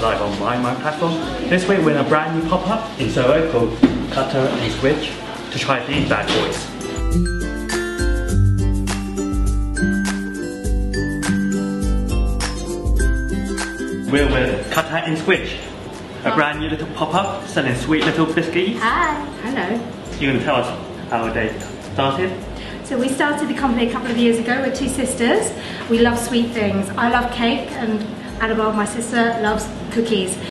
live on my, my platform. This week we're in a brand new pop-up in Soho called Cutter and Squidge to try these bad boys. We're with Cutter and Squidge, a brand new little pop-up selling sweet little biscuits. Hi. Hello. You're going to tell us how they started? So we started the company a couple of years ago. We're two sisters. We love sweet things. I love cake and Annabelle, my sister, loves cookies.